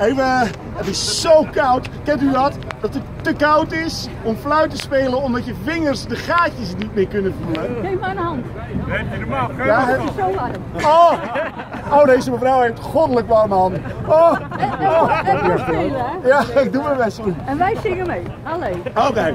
Even, het is zo koud. Kent u dat? Dat het te koud is om fluit te spelen omdat je vingers de gaatjes niet meer kunnen voelen. Geef maar een hand. Ja, Het het- is zo warm. oh. oh, deze mevrouw heeft goddelijk warme handen. Oh. En, en, en we spelen, hè? Ja, ik doe mijn best. En wij zingen mee. Allee. Oké.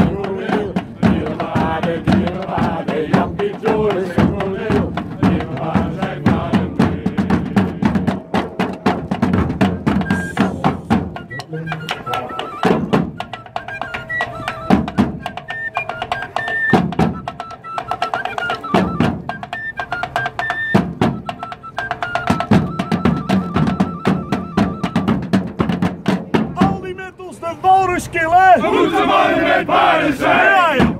killen! Moeten mannen met paarden zijn! Ja,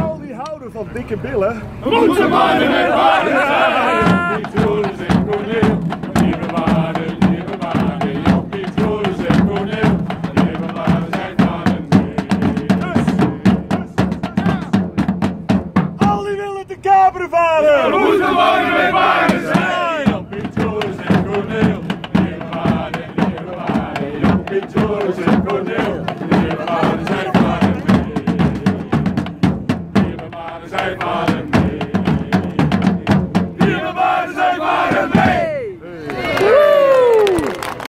Al die houden van dikke billen! Moeten mannen met paarden zijn! Kaperen varen! Moeten mannen